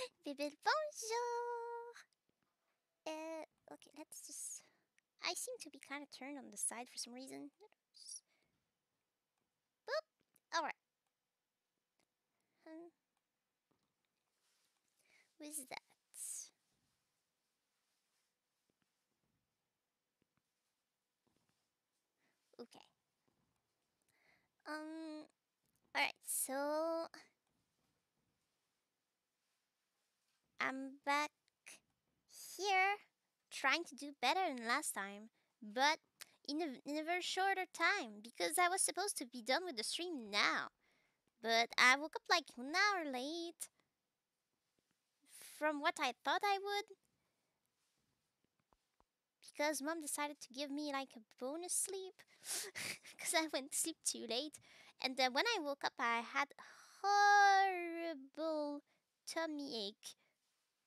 Bibil, bonjour! Uh, okay, let's just... I seem to be kind of turned on the side for some reason. Just... Boop! Alright. Hmm. Who is that? Okay. Um, alright, so... I'm back here trying to do better than last time, but in a, in a very shorter time because I was supposed to be done with the stream now. But I woke up like an hour late from what I thought I would because mom decided to give me like a bonus sleep because I went to sleep too late. And then when I woke up, I had horrible tummy ache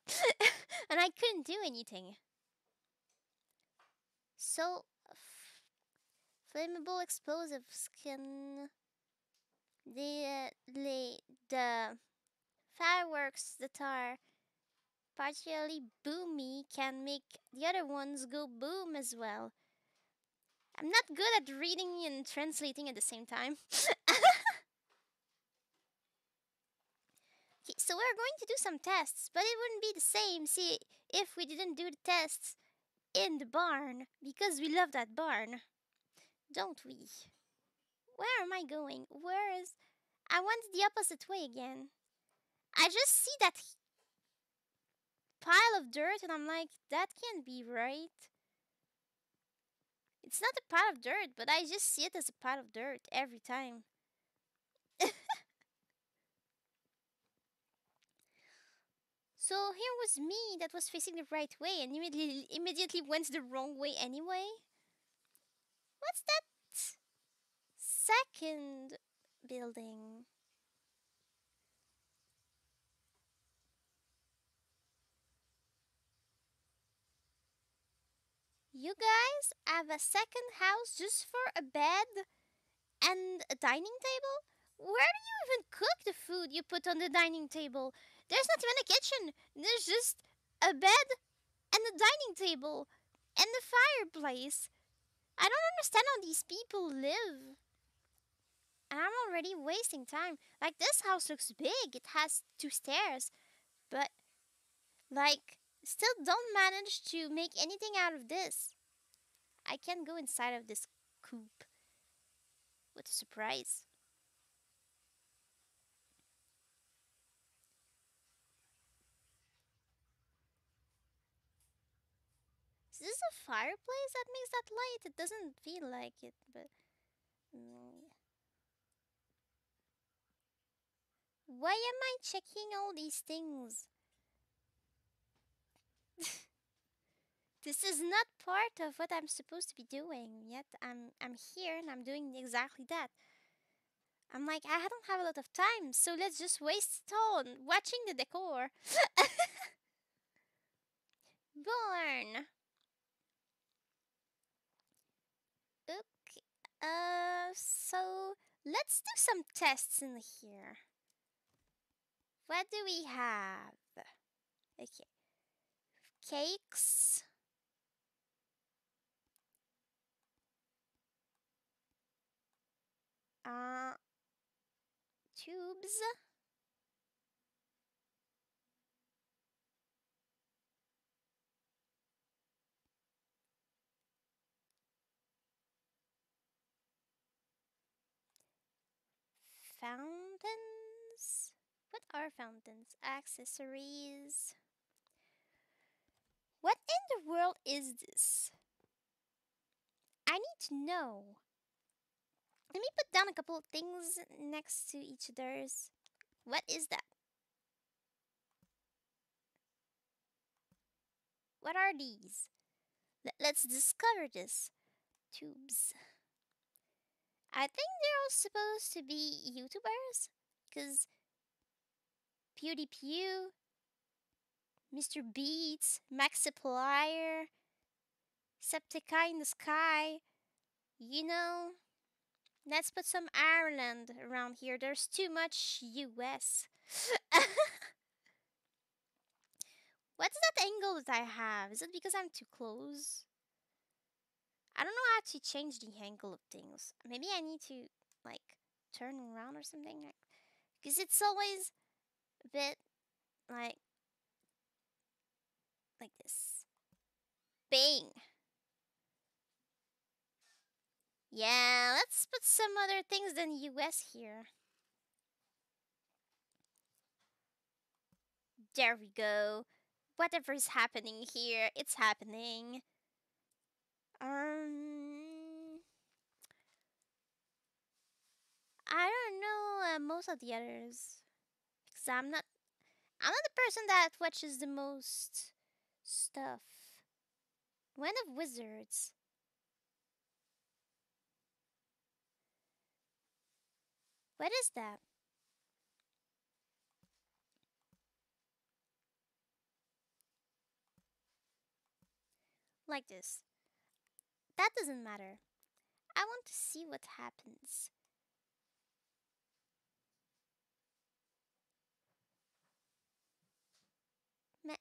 and I couldn't do anything. So, flammable explosives can the the the fireworks that are partially boomy can make the other ones go boom as well. I'm not good at reading and translating at the same time. okay, so we're going to do some tests, but it wouldn't be the same see if we didn't do the tests in the barn because we love that barn. Don't we? Where am I going? Where is I went the opposite way again. I just see that pile of dirt and I'm like, that can't be right. It's not a pile of dirt, but I just see it as a pile of dirt every time. So here was me that was facing the right way and immediately immediately went the wrong way anyway. What's that second building? You guys have a second house just for a bed and a dining table? Where do you even cook the food you put on the dining table? There's not even a kitchen. There's just a bed and a dining table and a fireplace. I don't understand how these people live. And I'm already wasting time. Like, this house looks big. It has two stairs. But, like, Still don't manage to make anything out of this. I can't go inside of this coop. What a surprise. This a fireplace that makes that light? It doesn't feel like it, but... Mm. Why am I checking all these things? this is not part of what I'm supposed to be doing. Yet I'm I'm here and I'm doing exactly that. I'm like, I don't have a lot of time, so let's just waste on watching the decor. Born. Okay. Uh, so let's do some tests in here. What do we have? Okay cakes. Uh, tubes. Fountains? What are fountains? Accessories. What in the world is this? I need to know. Let me put down a couple of things next to each other's. What is that? What are these? Let's discover this. Tubes. I think they're all supposed to be YouTubers. Because PewDiePie Mr. Beats, Markiplier, Septiceye in the Sky. You know, let's put some Ireland around here. There's too much US. What's that angle that I have? Is it because I'm too close? I don't know how to change the angle of things. Maybe I need to like turn around or something. Because it's always a bit like like this. Bang. Yeah, let's put some other things than US here. There we go. Whatever is happening here, it's happening. Um, I don't know uh, most of the others because I'm not. I'm not the person that watches the most stuff. When of Wizards. What is that? Like this. That doesn't matter. I want to see what happens. Me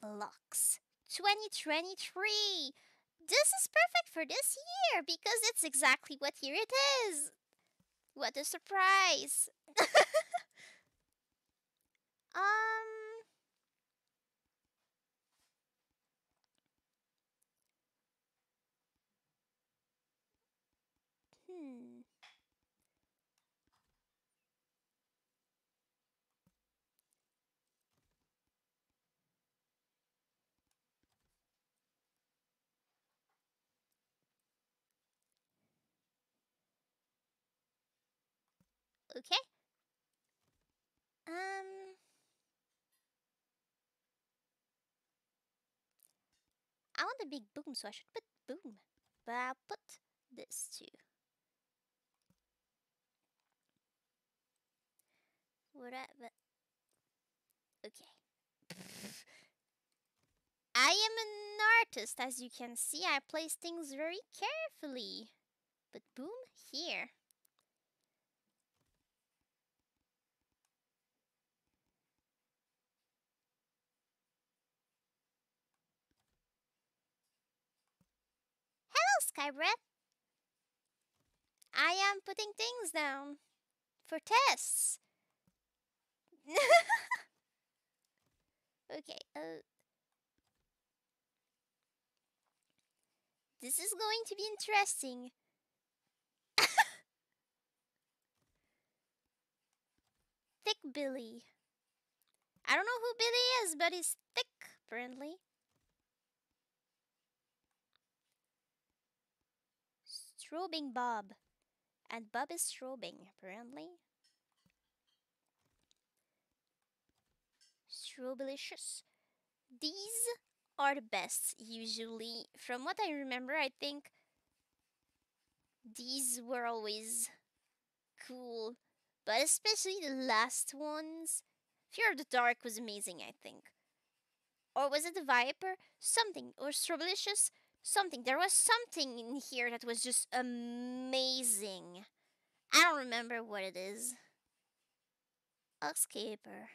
Blocks. 2023! This is perfect for this year because it's exactly what year it is. What a surprise! um. Okay. Um. I want a big boom, so I should put boom. But I'll put this too. Whatever. Okay. I am an artist, as you can see. I place things very carefully. But boom, here. Hello, Skybreath. I am putting things down for tests. okay, uh, this is going to be interesting. thick Billy. I don't know who Billy is, but he's thick, apparently. strobing Bob. And Bob is strobing, apparently. Strobilicious. These are the best, usually. From what I remember, I think these were always cool. But especially the last ones. Fear of the Dark was amazing, I think. Or was it the Viper? Something. Or Strobilicious? something. There was something in here that was just amazing. I don't remember what it is. Oxcaper.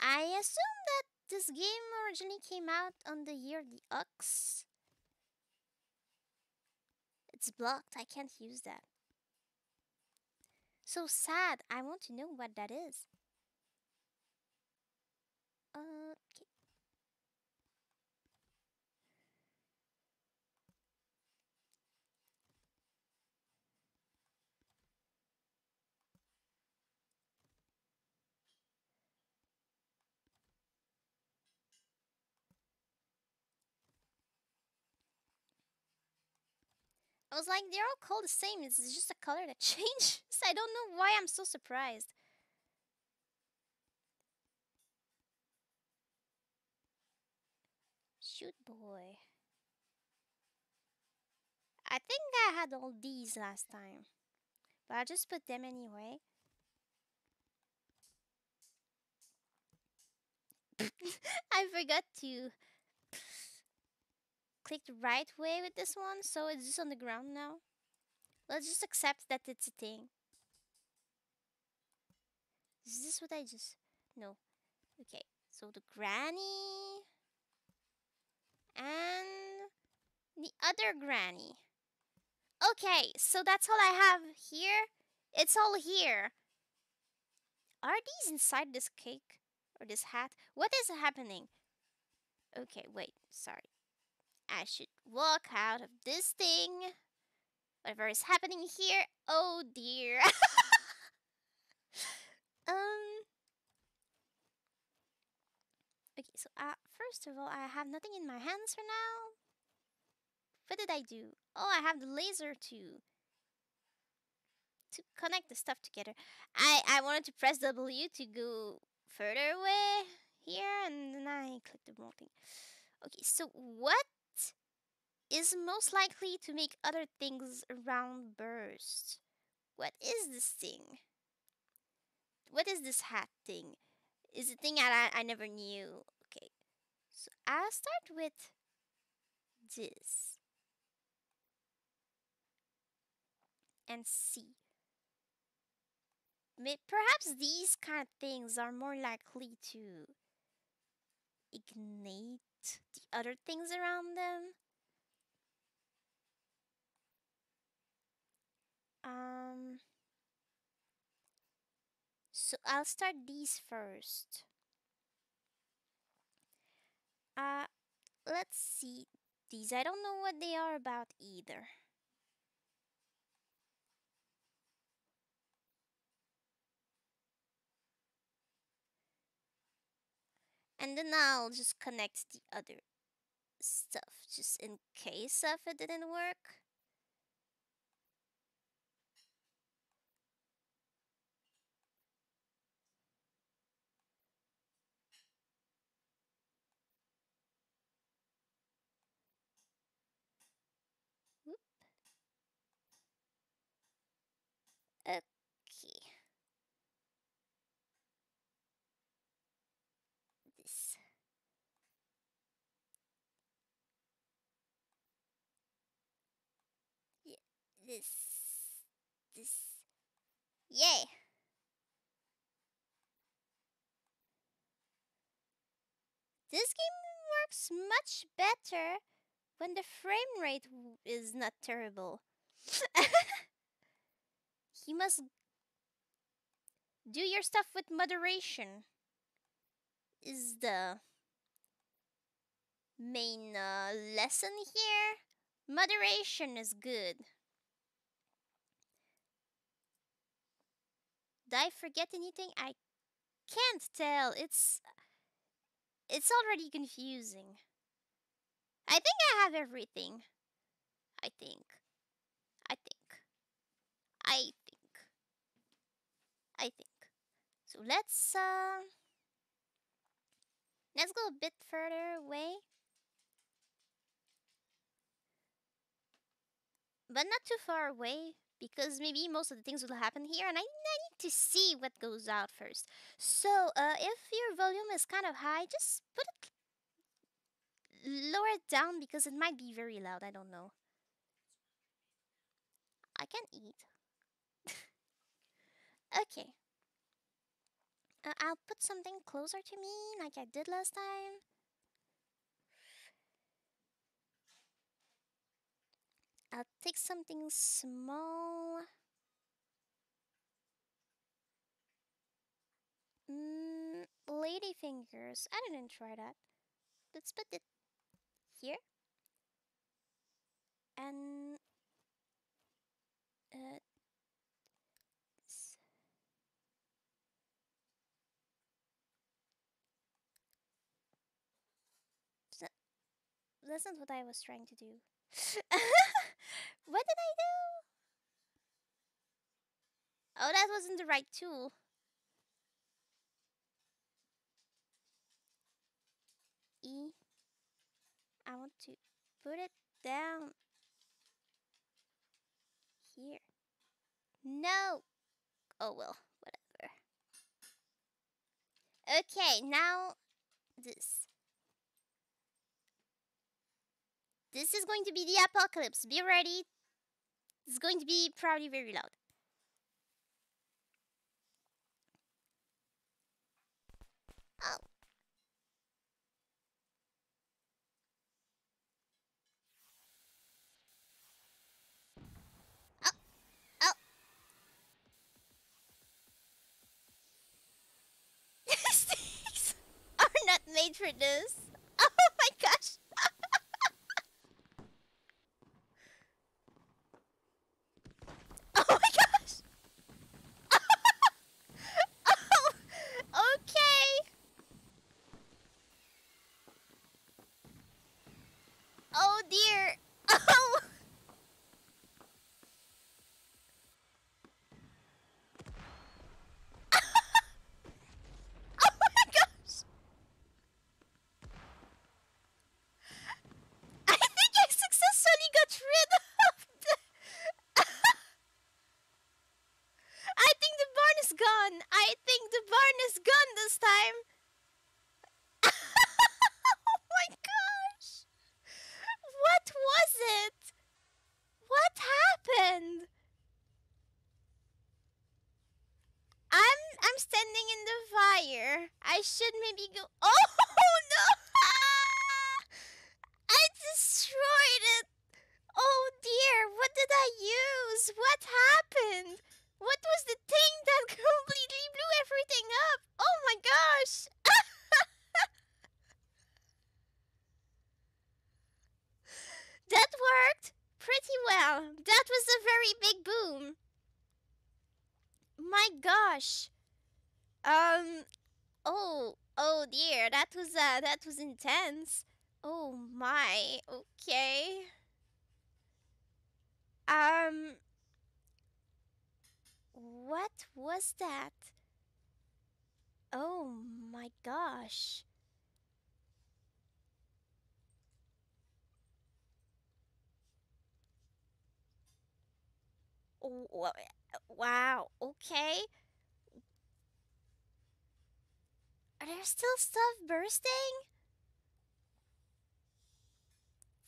I assume that this game originally came out on the year the Ox. It's blocked. I can't use that. So sad. I want to know what that is. Uh, okay. I was like, they're all called the same. It's just a color that changes. I don't know why I'm so surprised. Shoot boy. I think I had all these last time. But I'll just put them anyway. I forgot to click the right way with this one, so it's just on the ground now. Let's just accept that it's a thing. Is this what I just. No. Okay. So the granny. And the other granny. Okay, so that's all I have here. It's all here. Are these inside this cake? Or this hat? What is happening? Okay, wait, sorry. I should walk out of this thing. Whatever is happening here. Oh dear. um. Okay, so uh, first of all, I have nothing in my hands for now. What did I do? Oh, I have the laser to to connect the stuff together. I I wanted to press W to go further away here, and then I clicked the wrong thing. Okay, so what is most likely to make other things around burst? What is this thing? What is this hat thing? Is a thing that I, I never knew. Okay, so I'll start with this and see. Perhaps these kind of things are more likely to ignite the other things around them. Um, so I'll start these first. Uh, let's see these. I don't know what they are about either. And then I'll just connect the other stuff just in case if it didn't work. Okay. This. This. This. Yay! This game works much better when the frame rate is not terrible. he must do your stuff with moderation is the main uh, lesson here. Moderation is good. Did I forget anything? I can't tell. It's it's already confusing. I think I have everything. I think. I think. I. I think. So let's uh let's go a bit further away. But not too far away because maybe most of the things will happen here and I, I need to see what goes out first. So uh, if your volume is kind of high, just put it lower it down because it might be very loud. I don't know. I can eat. Okay. Uh, I'll put something closer to me like I did last time. I'll take something small. Mm, lady fingers. I didn't try that. Let's put it here. And uh, that's not what I was trying to do. what did I do? Oh, that wasn't the right tool. E. I want to put it down here. No. Oh well, whatever. Okay, now this. This is going to be the apocalypse. Be ready. It's going to be probably very loud. Oh. Oh. Oh. Sticks are not made for this. That? Oh my gosh. Wow. Okay. Are there still stuff bursting?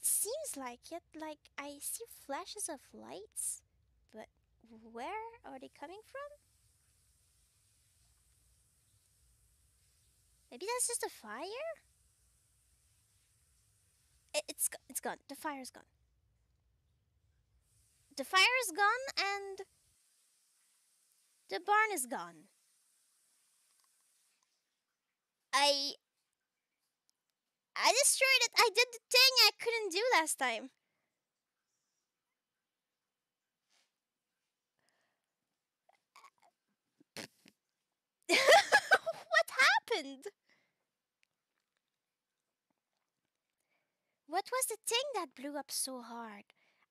Seems like it. Like I see flashes of lights, but where are they coming from? Maybe that's just a fire. It, it's, it's gone. The fire's gone. The fire is gone, and the barn is gone. I I destroyed it. I did the thing I couldn't do last time. what happened? What was the thing that blew up so hard?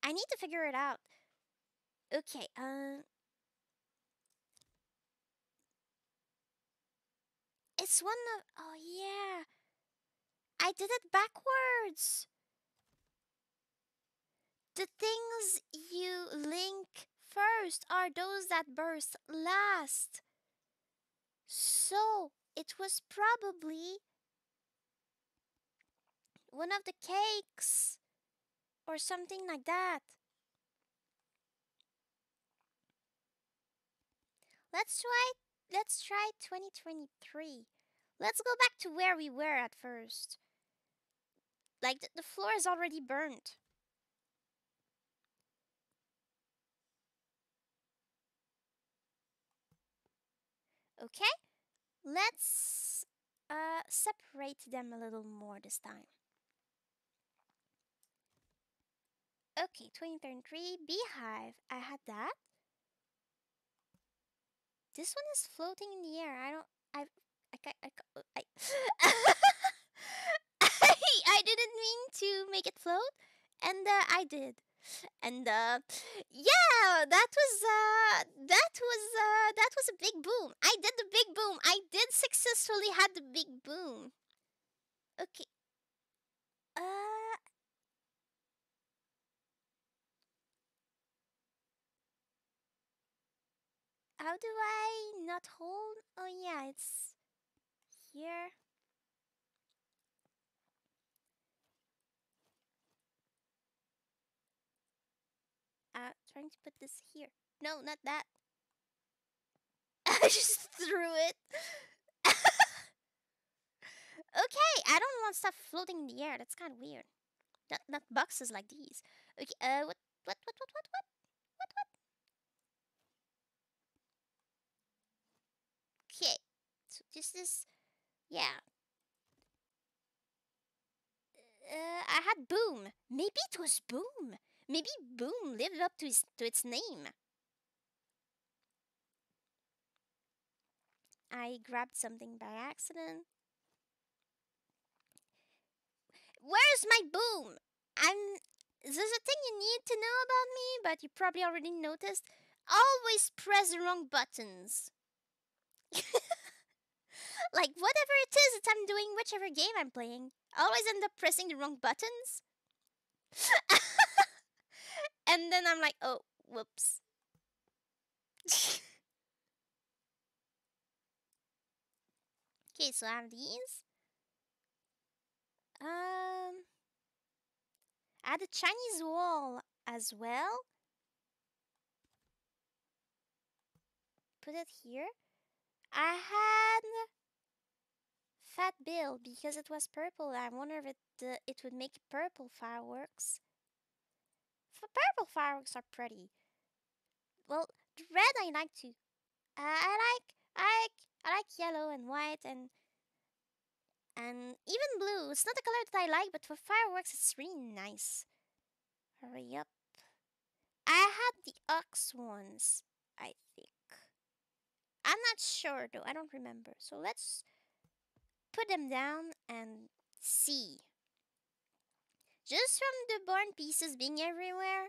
I need to figure it out. Okay, uh it's one of oh yeah. I did it backwards. The things you link first are those that burst last. So it was probably one of the cakes or something like that. Let's try let's try 2023. Let's go back to where we were at first. Like the, the floor is already burnt. Okay? Let's uh separate them a little more this time. Okay, 2033 beehive. I had that. This one is floating in the air. I don't. I. I. I. I. I, I didn't mean to make it float, and uh, I did. And uh, yeah, that was uh, that was uh, that was a big boom. I did the big boom. I did successfully had the big boom. Okay. Uh, how do I not hold? Oh yeah, it's here. trying to put this here. No, not that. I just threw it. okay, I don't want stuff floating in the air. That's kind of weird. Not, not boxes like these. Okay, uh, what, what, what, what, what, what? What, what? Okay, so this is, yeah. Uh, I had boom. Maybe it was boom. Maybe Boom lived up to his to its name. I grabbed something by accident. Where's my boom? I'm. There's a thing you need to know about me, but you probably already noticed. Always press the wrong buttons. like whatever it is that I'm doing, whichever game I'm playing, always end up pressing the wrong buttons. and then I'm like, oh, whoops. okay, so I have these. Um, I had a Chinese wall as well. Put it here. I had Fat Bill because it was purple. I wonder if it uh, it would make purple fireworks. For purple fireworks are pretty. Well, the red I like too. Uh, I like I like I like yellow and white and and even blue. It's not a color that I like, but for fireworks, it's really nice. Hurry up. I had the ox ones, I think. I'm not sure though, I don't remember. So let's put them down and see. Just from the barn pieces being everywhere,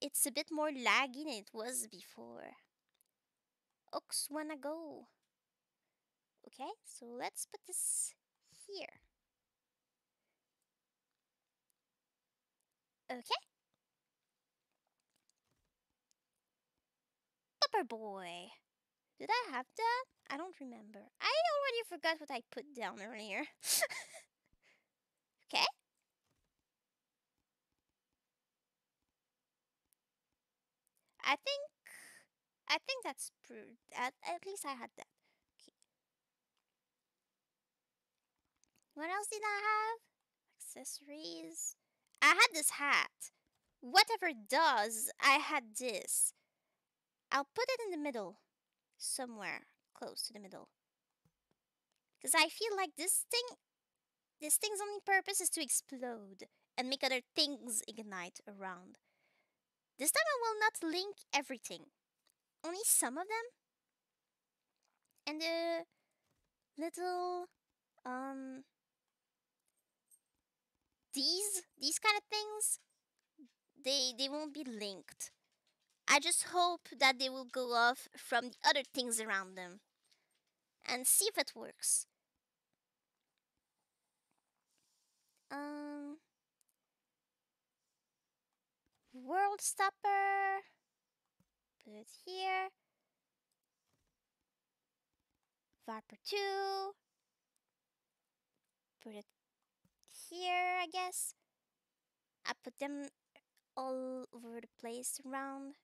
it's a bit more laggy than it was before. Ox wanna go. Okay, so let's put this here. Okay. Pupper boy. Did I have that? I don't remember. I already forgot what I put down earlier. okay. I think I think that's at, at least I had that. Okay. What else did I have? Accessories. I had this hat. Whatever does, I had this. I'll put it in the middle. Somewhere close to the middle. Because I feel like this thing, this thing's only purpose is to explode and make other things ignite around. This time I will not link everything. Only some of them. And the little um these these kind of things they they won't be linked. I just hope that they will go off from the other things around them and see if it works. Um World Stopper put it here. Viper 2 put it here, I guess. I put them all over the place around.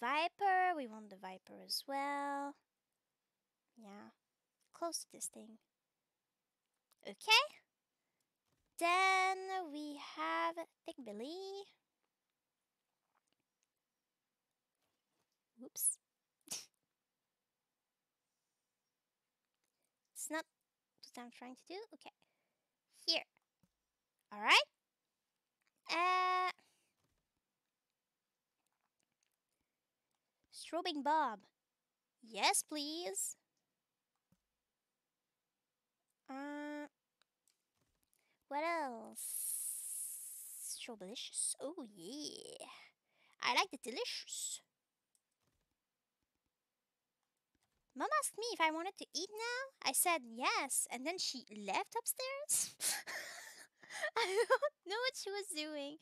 Viper, we want the Viper as well. Yeah, close to this thing. Okay. Then we have Thick Billy. Whoops. it's not what I'm trying to do. Okay here. All right? Uh, strobing Bob. Yes, please. Uh, what else? Strobalicious. Oh, yeah. I like the delicious. Mom asked me if I wanted to eat now. I said yes, and then she left upstairs. I don't know what she was doing.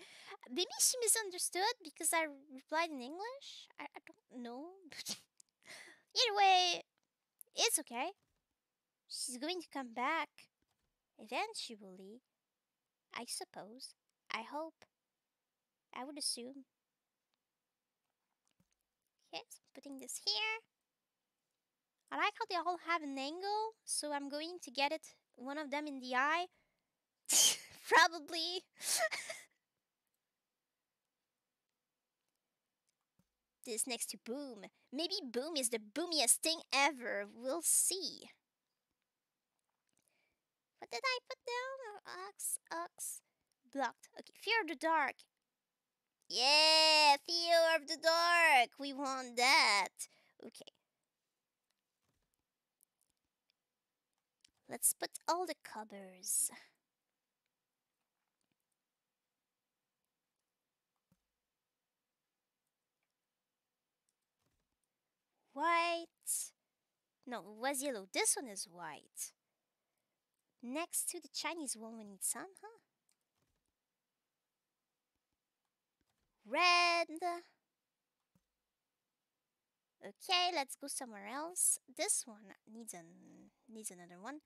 Maybe she misunderstood because I replied in English. I, I don't know. Either way, it's okay. She's going to come back eventually. I suppose. I hope. I would assume. Okay, so putting this here. I like how they all have an angle, so I'm going to get it one of them in the eye? Probably. this next to Boom. Maybe Boom is the boomiest thing ever. We'll see. What did I put down? Ox, ox, blocked. Okay, fear of the dark. Yeah, fear of the dark. We want that. Okay. Let's put all the covers. White. No, it was yellow. This one is white. Next to the Chinese one, we need some, huh? Red. Okay, let's go somewhere else. This one needs an needs another one.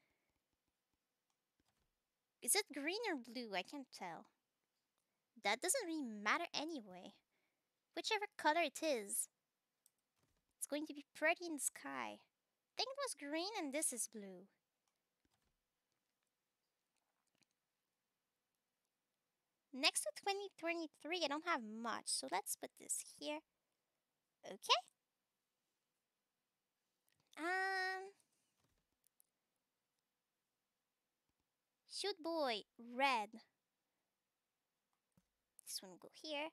Is it green or blue? I can't tell. That doesn't really matter anyway. Whichever color it is, it's going to be pretty in the sky. I think it was green and this is blue. Next to 2023, I don't have much, so let's put this here. Okay. Um, shoot boy, red. This one will go here.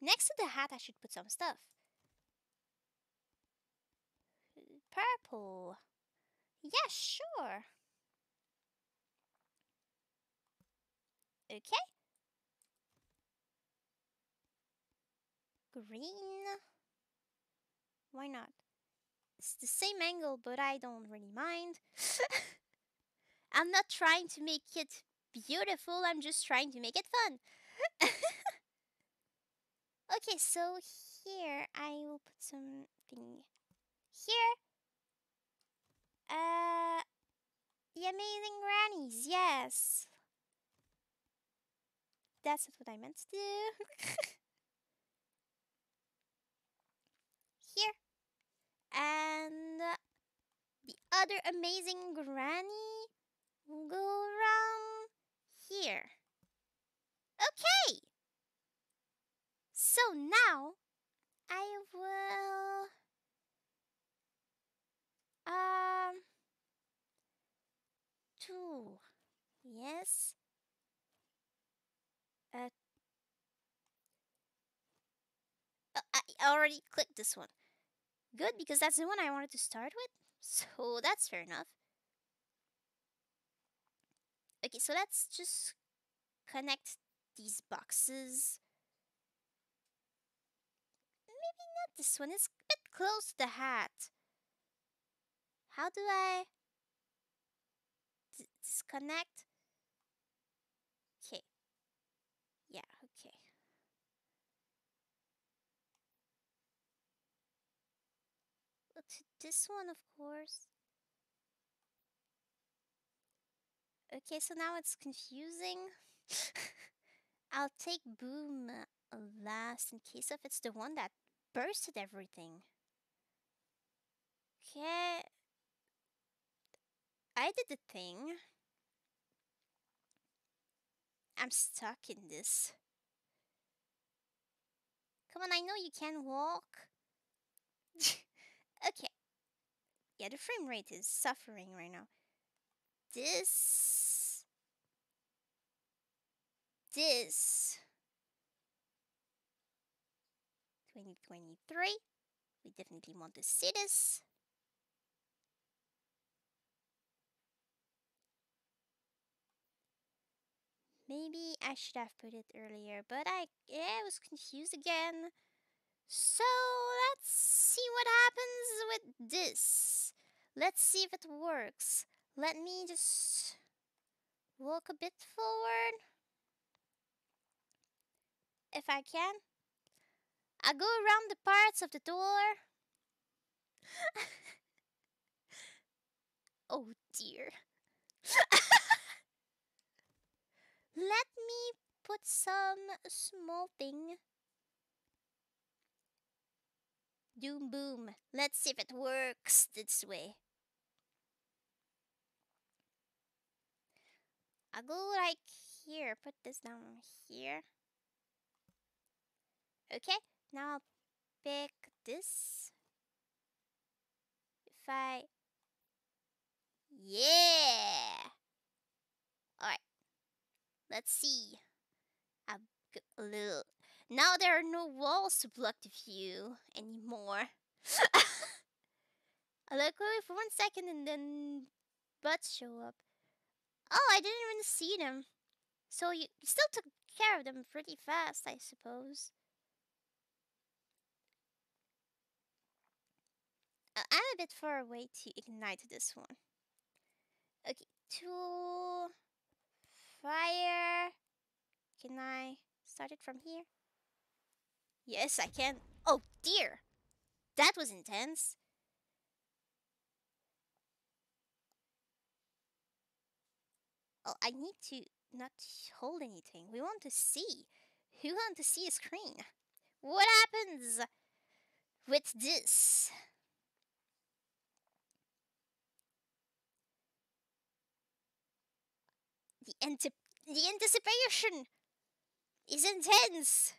Next to the hat, I should put some stuff. Purple. Yeah, sure. Okay. Green. Why not? It's the same angle, but I don't really mind. I'm not trying to make it beautiful, I'm just trying to make it fun. okay, so here I will put something here. Uh, the amazing grannies, yes. That's not what I meant to do. here. And the other amazing granny go around here. Okay. So now I will um two. Yes. Uh, uh, I already clicked this one. Good, because that's the one I wanted to start with. So that's fair enough. Okay, so let's just connect these boxes. Maybe not this one, it's a bit close to the hat. How do I disconnect? Okay. Yeah, okay. to this one, of course. Okay, so now it's confusing. I'll take Boom uh, last in case if it's the one that bursted everything. Okay. I did the thing. I'm stuck in this. Come on, I know you can walk. Okay. Yeah, the frame rate is suffering right now. This. This. 2023. We definitely want to see this. Maybe I should have put it earlier, but I, yeah, I was confused again. So let's see what happens with this. Let's see if it works. Let me just walk a bit forward. If I can. I go around the parts of the door. oh dear. Let me put some small thing Doom boom. Let's see if it works this way. I'll go like here. Put this down here. Okay, now I'll pick this. If I. Yeah! Alright. Let's see. A, a little. Now there are no walls to block the view anymore. I look away for one second and then butts show up. Oh, I didn't even see them. So you, still took care of them pretty fast, I suppose. Uh, I'm a bit far away to ignite this one. Okay, tool, fire. Can I start it from here? Yes, I can. Oh dear! That was intense. Oh, I need to not hold anything. We want to see. We want to see a screen. What happens with this? The, the anticipation is intense.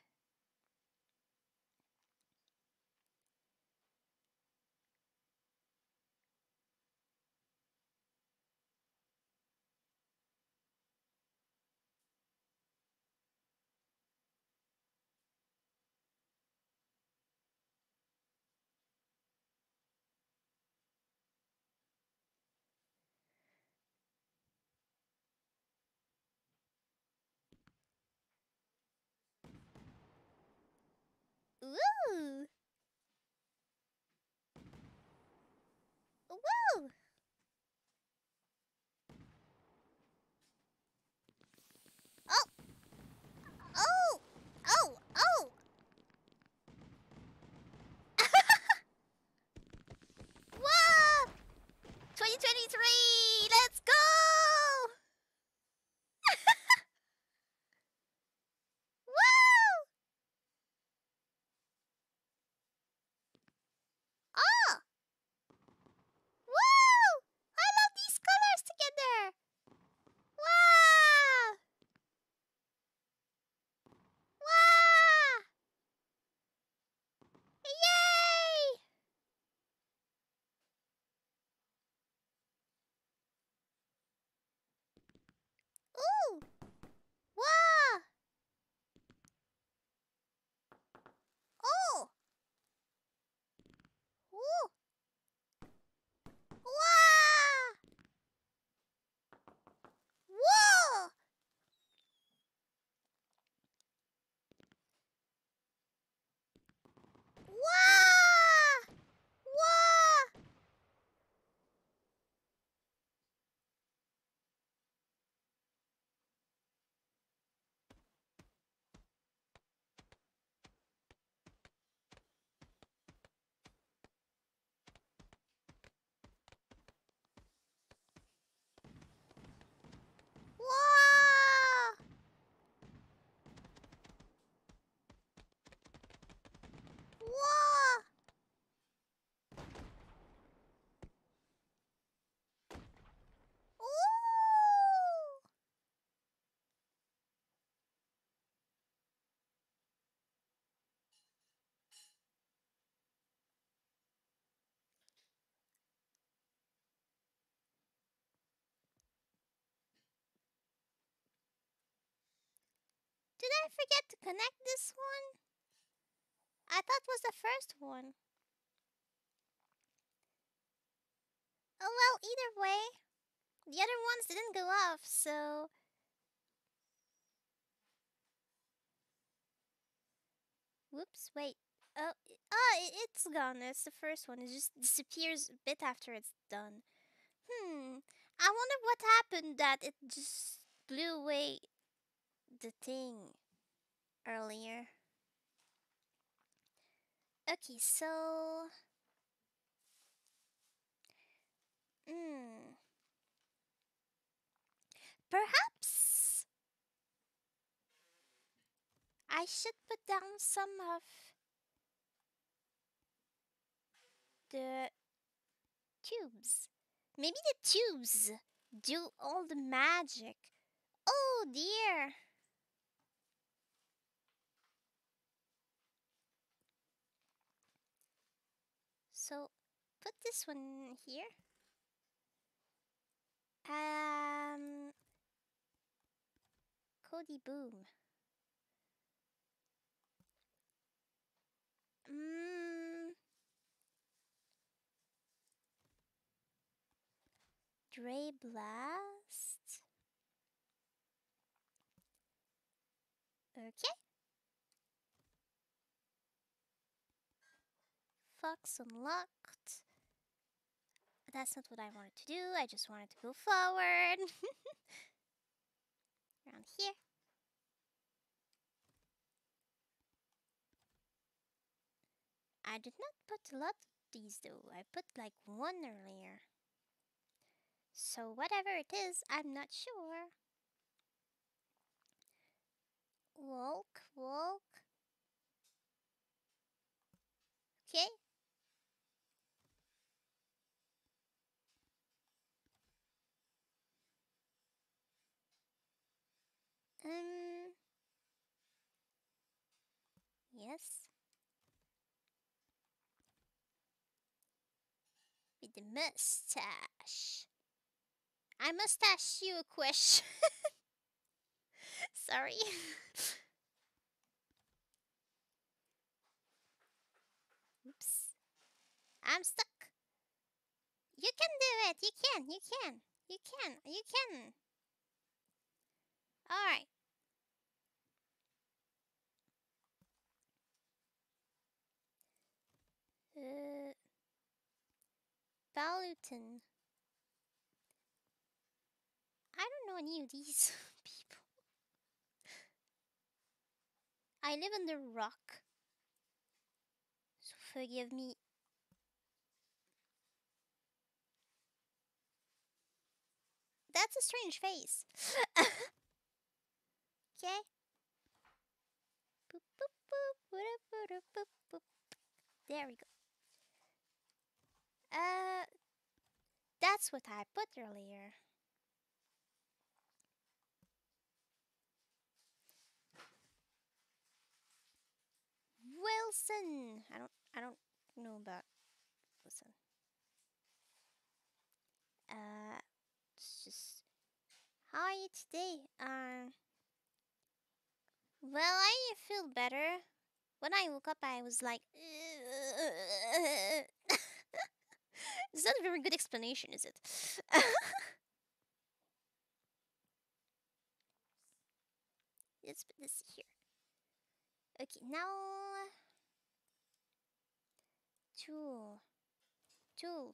Ooh. Did I forget to connect this one? I thought was the first one. Oh well, either way, the other ones didn't go off, so. Whoops, wait. Oh, oh, it's gone. It's the first one. It just disappears a bit after it's done. Hmm. I wonder what happened that it just blew away the thing earlier. Okay, so. Hmm. Perhaps I should put down some of the tubes. Maybe the tubes do all the magic Oh dear. So put this one here. Um, Cody Boom. Mm. Dre Blast. Okay. Fox unlocked. That's not what I wanted to do. I just wanted to go forward. Around here. I did not put a lot of these though. I put like one earlier. So whatever it is, I'm not sure. Walk, walk. Okay. Um. Yes. With the mustache. I must ask you a question. Sorry. Oops. I'm stuck. You can do it. You can. You can. You can. You can. All Uh, Balutin. I don't know any of these people. I live under rock. So forgive me. That's a strange face. okay. There we go. Uh, that's what I put earlier. Wilson. I don't. I don't know about Wilson. Uh, it's just. How are you today? Um. Well, I feel better. When I woke up, I was like. it's not a very good explanation, is it? Let's put this here. Okay, now tool. Tool.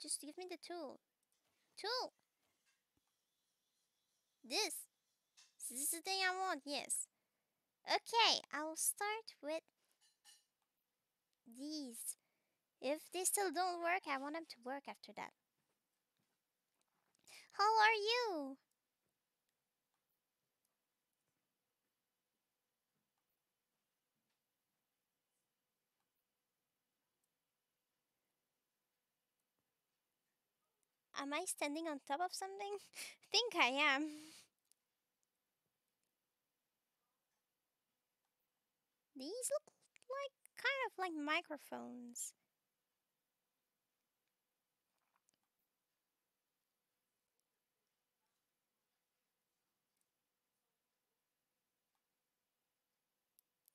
Just give me the tool. Tool. This. This is the thing I want, yes. Okay, I'll start with these. If they still don't work, I want them to work after that. How are you? Am I standing on top of something? Think I am. These look like kind of like microphones.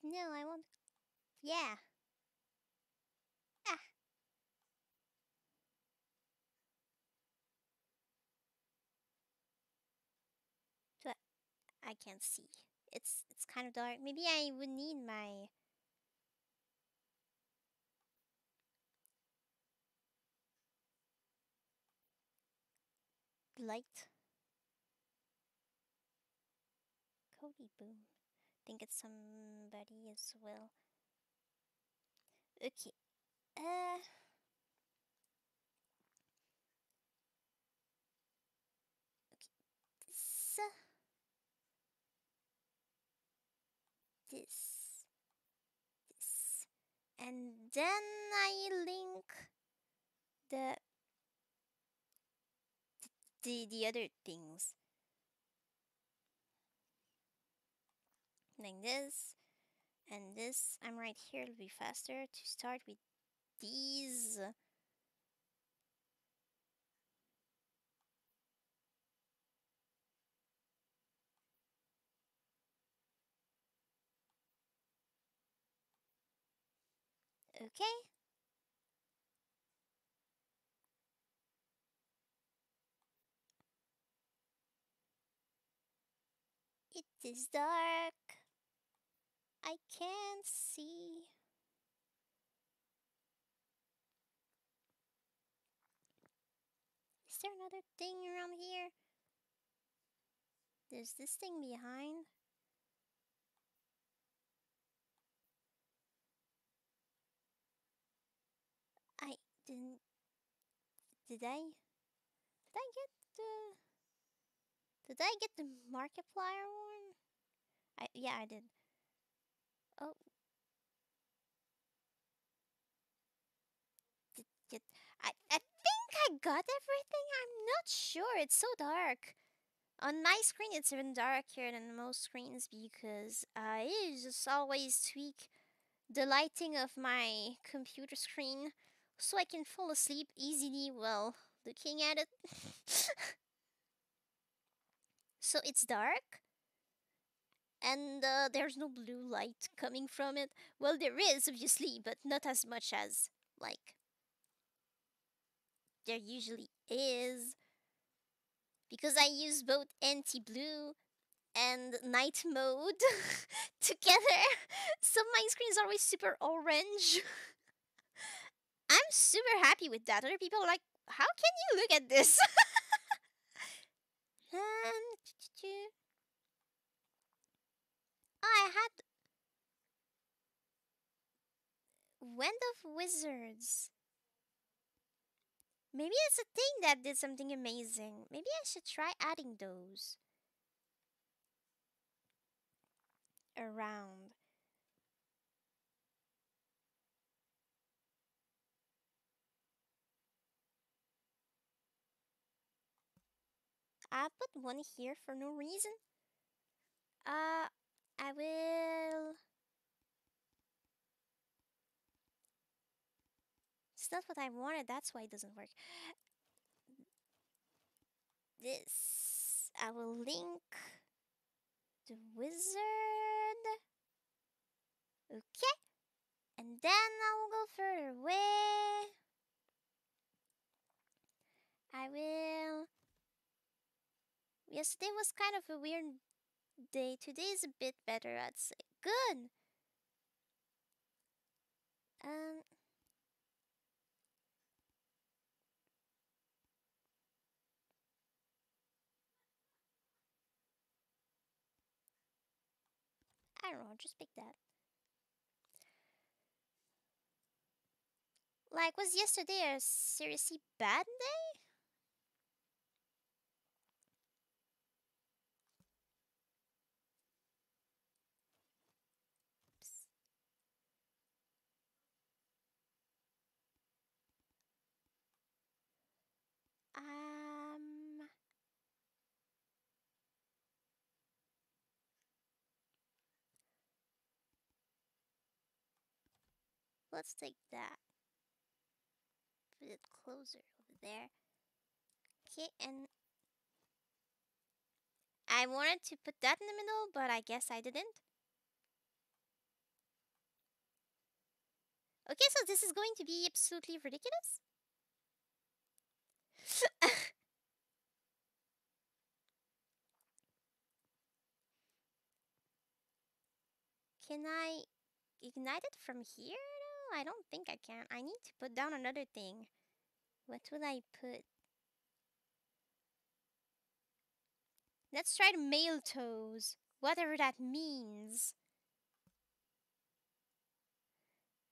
No, I won't. Yeah. Ah. I can't see. It's it's kind of dark. Maybe I would need my light. Cody Boom. Think it's somebody as well. Okay. Uh. Okay. This. This. This. And then I link the the the other things. Like this, and this. I'm right here. It'll be faster to start with these. Okay. It is dark. I can't see. Is there another thing around here? There's this thing behind. I didn't. Did I? Did I get the. Did I get the Markiplier one? I yeah I did. Oh. I I think I got everything. I'm not sure. It's so dark. On my screen, it's even darker than most screens because I just always tweak the lighting of my computer screen so I can fall asleep easily while looking at it. so it's dark and uh, there's no blue light coming from it. Well, there is obviously, but not as much as like there usually is because I use both anti-blue and night mode together. So my screen is always super orange. I'm super happy with that. Other people are like, how can you look at this? I had Wind of Wizards. Maybe it's a thing that did something amazing. Maybe I should try adding those around. I put one here for no reason. Uh, I will. It's not what I wanted, that's why it doesn't work. This. I will link the wizard. Okay. And then I will go further away. I will. Yesterday was kind of a weird day. Today is a bit better, I'd say. Good. Um. I don't know, just pick that. Like, was yesterday a seriously bad day? Um. Let's take that. Put it closer over there. Okay, and I wanted to put that in the middle, but I guess I didn't. Okay, so this is going to be absolutely ridiculous. Can I ignite it from here? No, I don't think I can. I need to put down another thing. What will I put? Let's try the mail toes, whatever that means.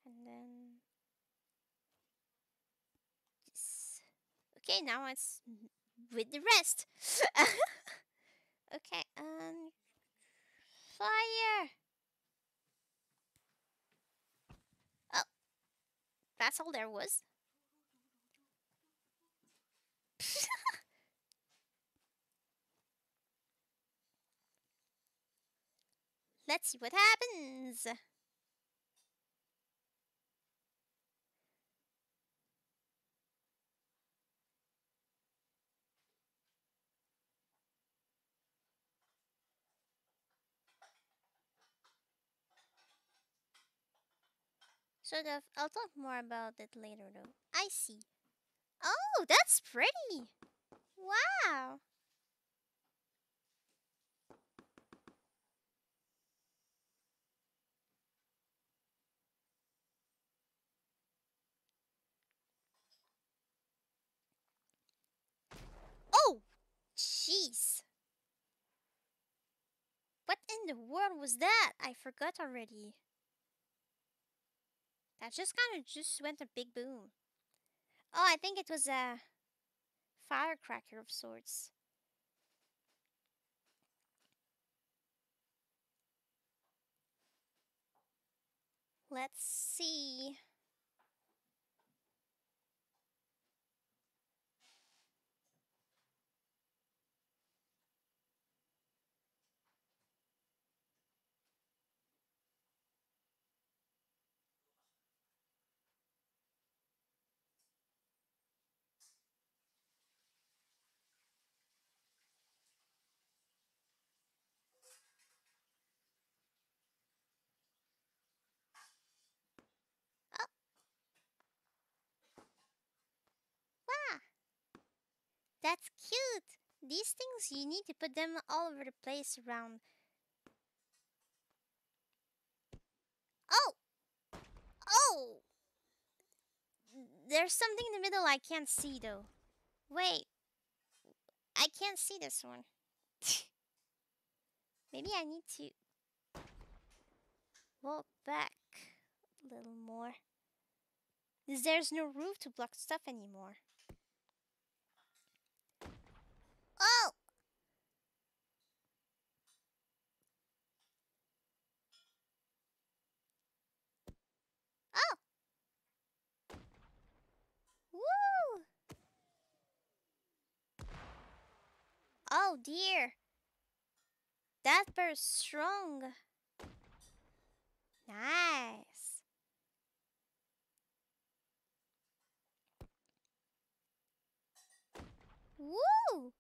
And then this. Okay, now it's with the rest. okay, um, fire. Oh, that's all there was. Let's see what happens. Sort of. I'll talk more about it later though. I see. Oh, that's pretty. Wow. Oh, jeez. What in the world was that? I forgot already. That just kind of just went a big boom. Oh, I think it was a firecracker of sorts. Let's see. Oh. Wow. That's cute. These things, you need to put them all over the place around. Oh! Oh! There's something in the middle I can't see though. Wait. I can't see this one. Maybe I need to walk back a little more. There's no roof to block stuff anymore. Oh! Oh! Woo! Oh dear. That bird's strong. Nice. Woo!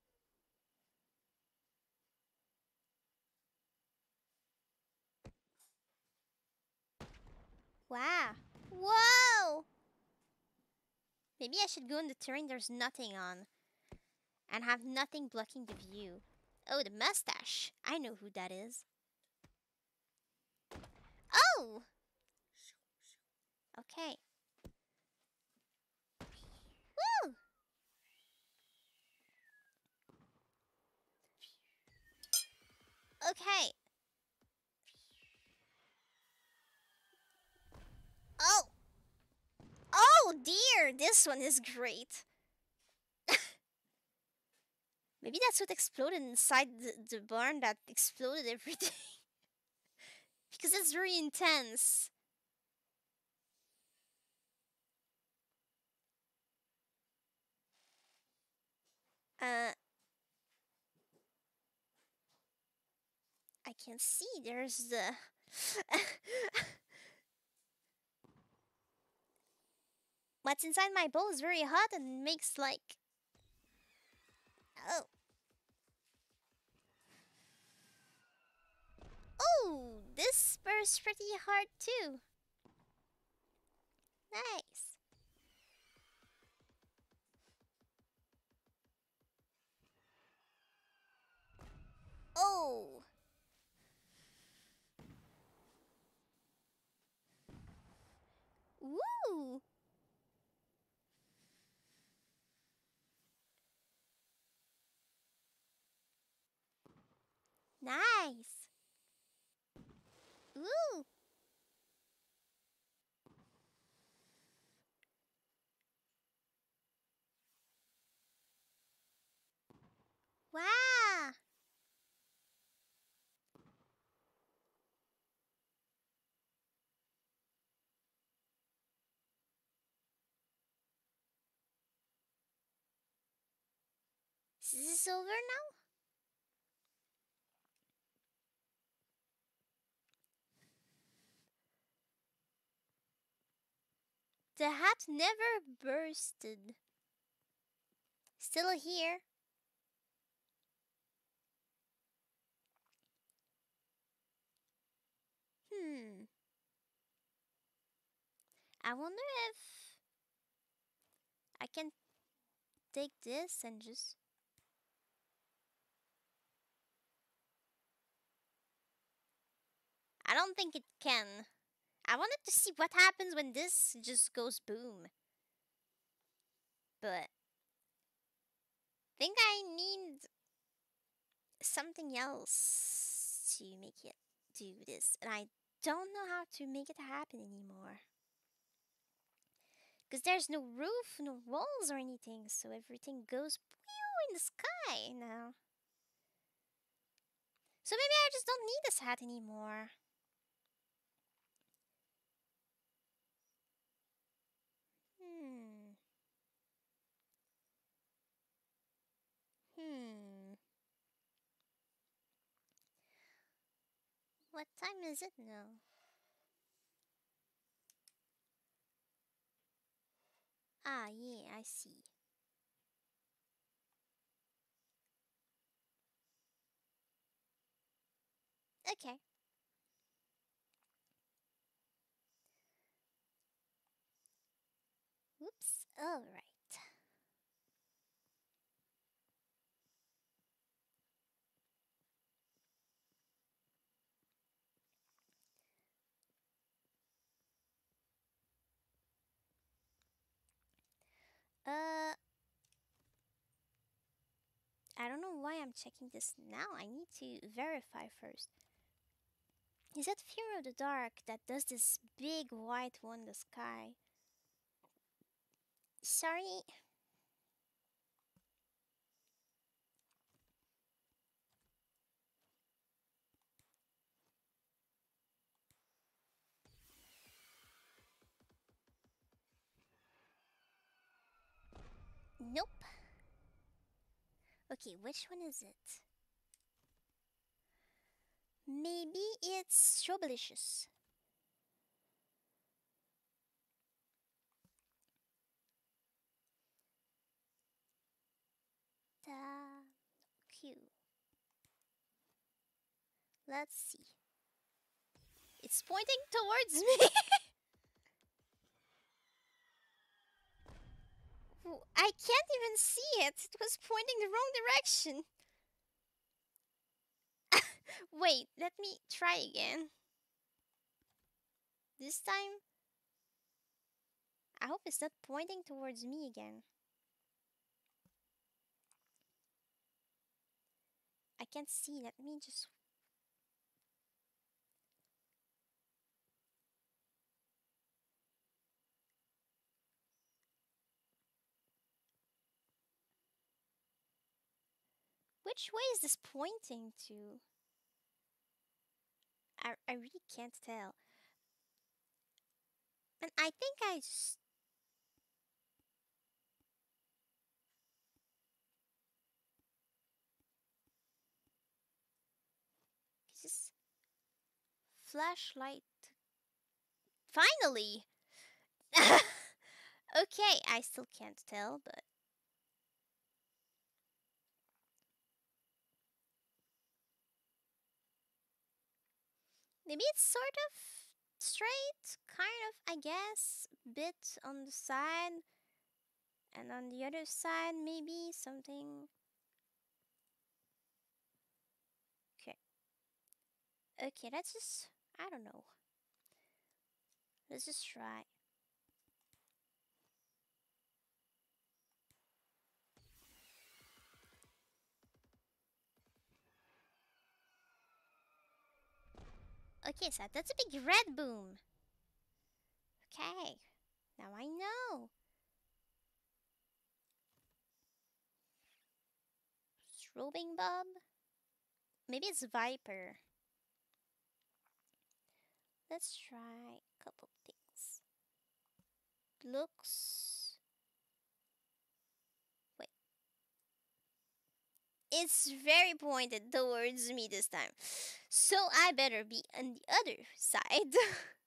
Wow. Whoa! Maybe I should go in the terrain there's nothing on. And have nothing blocking the view. Oh, the mustache. I know who that is. Oh! Okay. Woo! Okay. Oh! Oh dear, this one is great. Maybe that's what exploded inside the, the barn that exploded everything. because it's very intense. Uh, I can see there's the. What's inside my bowl is very hot and makes like. Oh. Oh, this bursts pretty hard too. Nice. Oh. Woo! Nice. Ooh. Wow. Is this over now? The hat never bursted. Still here. Hmm. I wonder if I can take this and just I don't think it can. I wanted to see what happens when this just goes boom. But I think I need something else to make it do this. And I don't know how to make it happen anymore. Because there's no roof, no walls or anything, so everything goes in the sky now. So maybe I just don't need this hat anymore. Hmm. Hmm. What time is it now? Ah, yeah, I see. Okay. Whoops. All right. Uh, I don't know why I'm checking this now. I need to verify first. Is that Fear of the Dark that does this big white one in the sky? Sorry. Nope. Okay, which one is it? Maybe it's Strawbelicious. Da Q. Let's see. It's pointing towards me. I can't even see it. It was pointing the wrong direction. Wait, let me try again. This time, I hope it's not pointing towards me again. I can't see. Let me just Which way is this pointing to? I, I really can't tell. And I think I. Is this flashlight? Finally! okay, I still can't tell, but Maybe it's sort of straight, kind of, I guess, bit on the side, and on the other side, maybe something. Okay. Okay, let's just, I don't know. Let's just try. Okay, so that's a big red boom. Okay, now I know. Strobing Bob? Maybe it's Viper. Let's try a couple things. Looks... Wait. It's very pointed towards me this time. So I better be on the other side.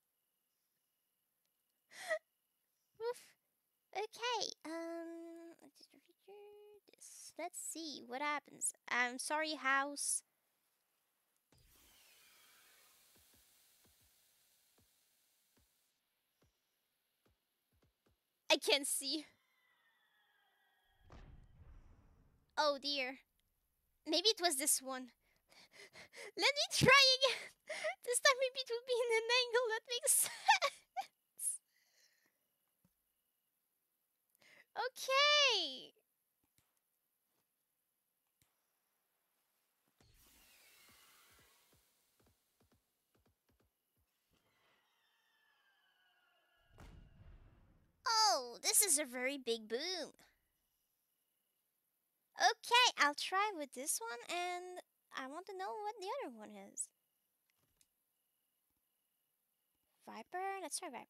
Okay, um. Let's see what happens. I'm sorry, house. I can't see. Oh dear. Maybe it was this one. Let me try again. this time maybe it will be in an angle that makes sense. Okay. Oh, this is a very big boom. Okay, I'll try with this one and I want to know what the other one is. Viper? Let's try Viper.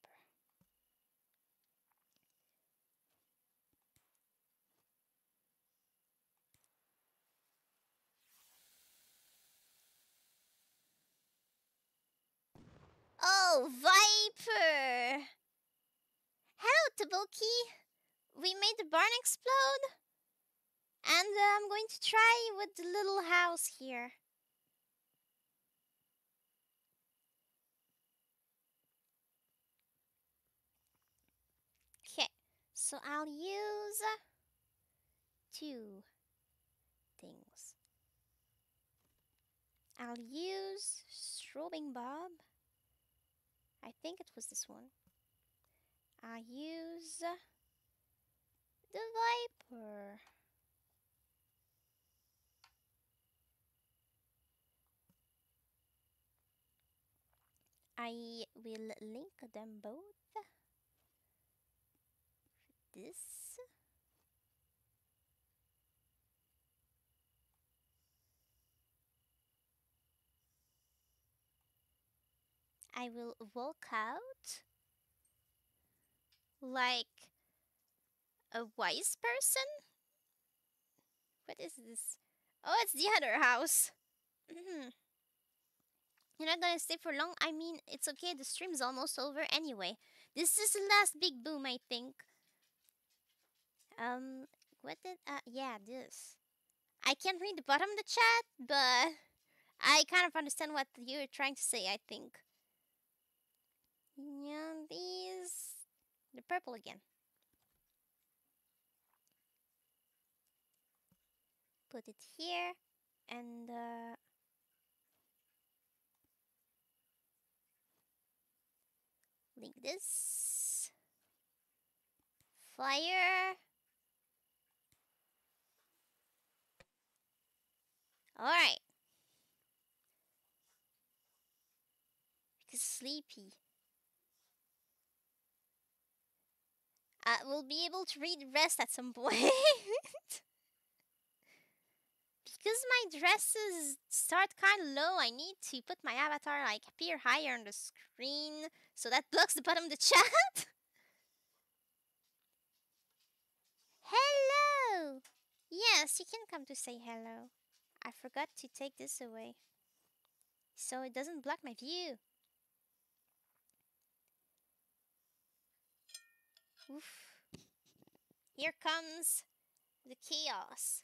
Oh, Viper! Hello, Tabuki! We made the barn explode? And uh, I'm going to try with the little house here. Okay, so I'll use two things. I'll use Strobing Bob. I think it was this one. I'll use the Viper. I will link them both. This. I will walk out like a wise person. What is this? Oh, it's the other house. Mm-hmm. You're not gonna stay for long? I mean, it's okay, the stream's almost over anyway. This is the last big boom, I think. Um, what did, uh, yeah, this. I can't read the bottom of the chat, but I kind of understand what you're trying to say, I think. Yeah, these, the purple again. Put it here, and, uh, link this. Fire. Alright. Because sleepy. Uh, we'll be able to read rest at some point. because my dresses start kind of low, I need to put my avatar like appear higher on the screen so that blocks the bottom of the chat. hello! Yes, you can come to say hello. I forgot to take this away. So it doesn't block my view. Oof. Here comes the chaos.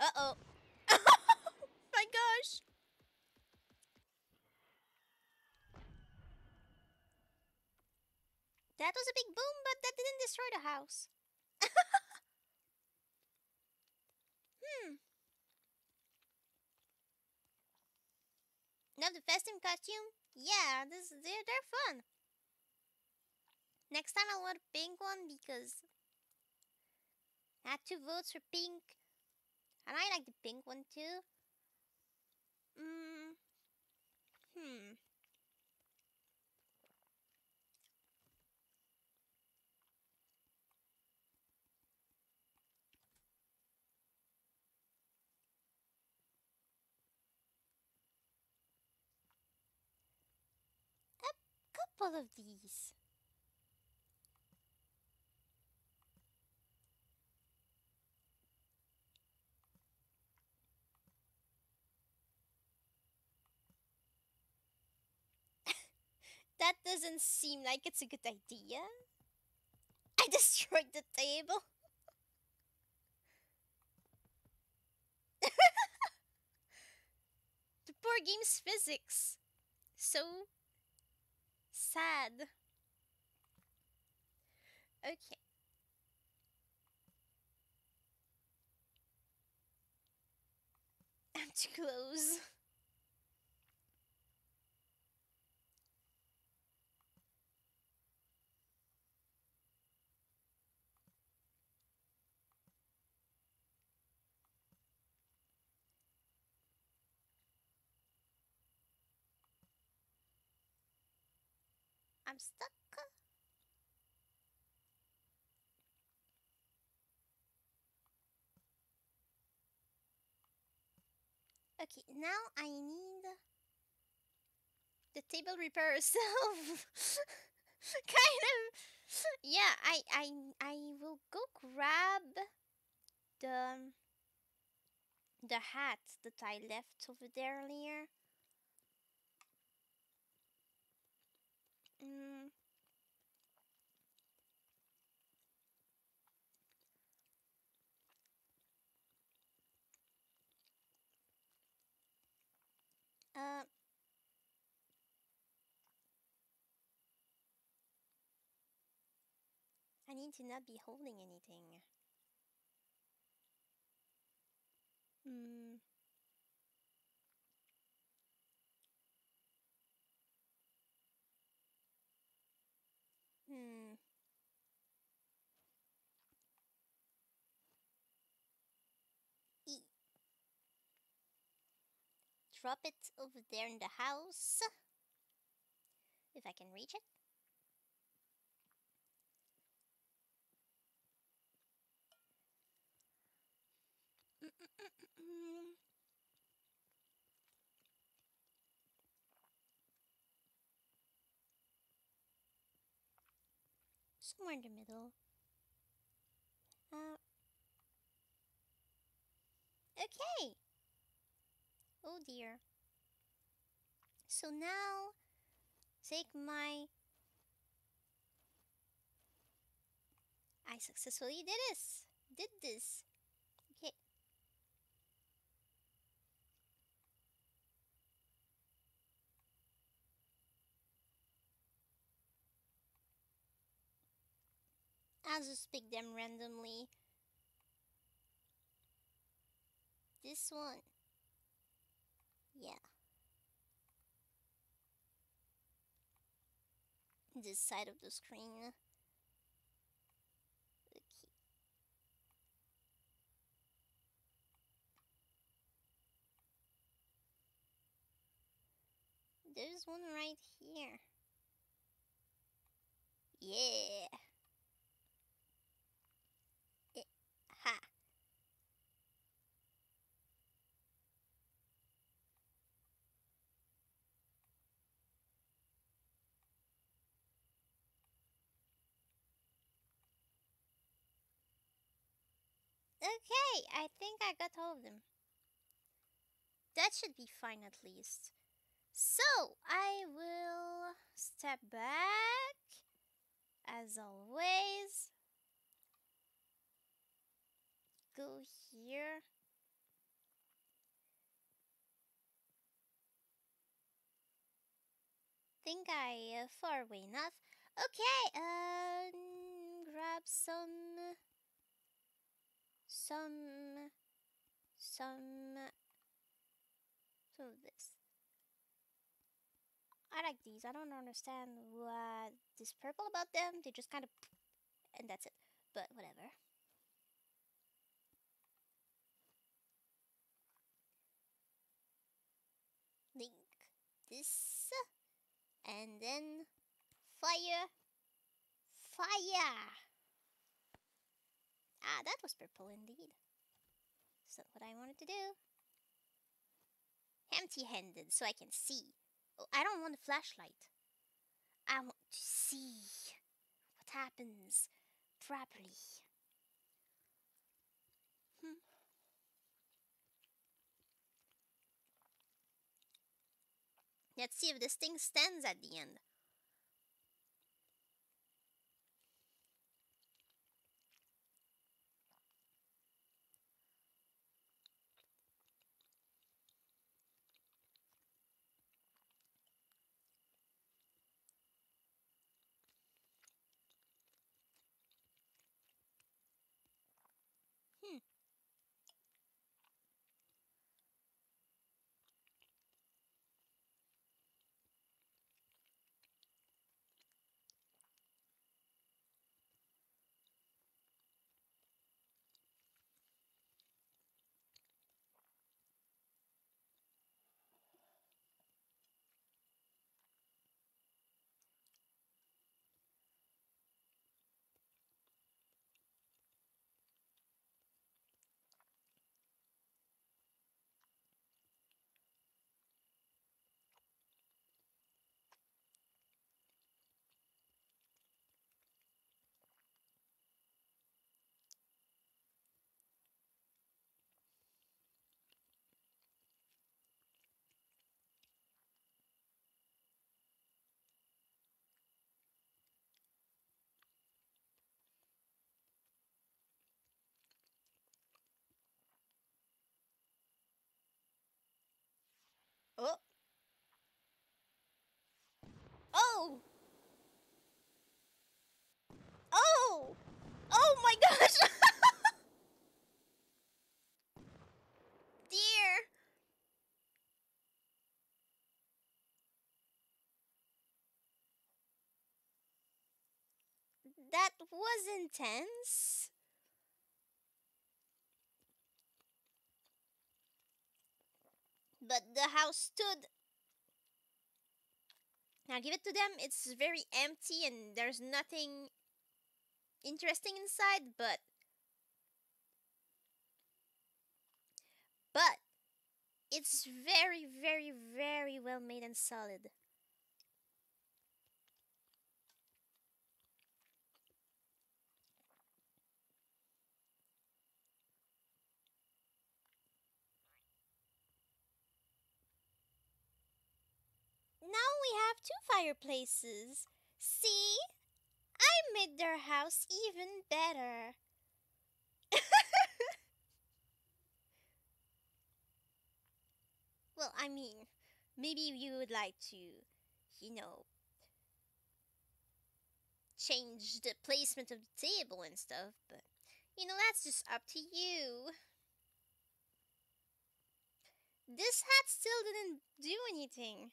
Uh-oh. My gosh. That was a big boom, but that didn't destroy the house. hmm. Love the festive costume? Yeah, this they're they're fun. Next time I'll want a pink one because I had two votes for pink. And I like the pink one too. Mm. Hmm. A couple of these. That doesn't seem like it's a good idea. I destroyed the table. the poor game's physics. So sad. Okay. I'm too close. I'm stuck. Okay, now I need the table repair herself. kind of. Yeah, I I I will go grab the the hat that I left over there earlier. Mm. Uh, I need to not be holding anything. Hmm. Hmm. E. Drop it over there in the house. If I can reach it. Somewhere in the middle. Uh, okay. Oh dear. So now, take my. I successfully did this. Did this. Okay. I'll just pick them randomly. This one. Yeah. This side of the screen. Okay. There's one right here. Yeah. Okay, I think I got all of them. That should be fine at least. So, I will step back as always. Go here. Think I uh, far away enough. Okay, um, grab some, some, some, some of this. I like these. I don't understand what is purple about them. They just kind of, and that's it. But whatever. Link this, and then fire, fire. Ah, that was purple indeed. That what I wanted to do? Empty-handed, so I can see. Oh, I don't want a flashlight. I want to see what happens properly. Hmm. Let's see if this thing stands at the end. Oh. Oh. Oh. Oh my gosh. Dear. That was intense. But the house stood. Now give it to them. It's very empty and there's nothing interesting inside, but but it's very very very well made and solid. Now we have two fireplaces. See? I made their house even better. well, I mean, maybe you would like to, you know, change the placement of the table and stuff, but you know, that's just up to you. This hat still didn't do anything.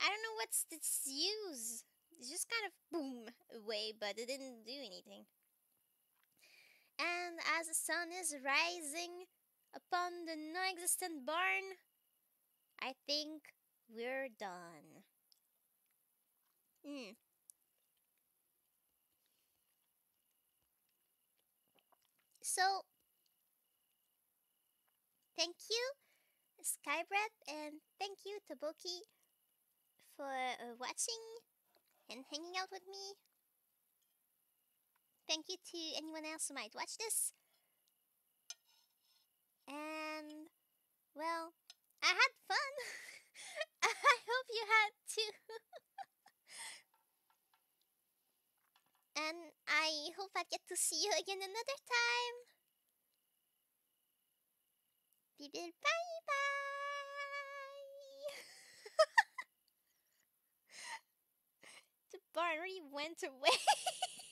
I don't know what's its use. It's just kind of boom away, but it didn't do anything. And as the sun is rising upon the non existent barn, I think we're done. Hmm. So, thank you, Skybreath, and thank you, Taboki, for uh, watching and hanging out with me. Thank you to anyone else who might watch this. And, well, I had fun. I hope you had too. and I hope I get to see you again another time. Bye bye. but I already went away.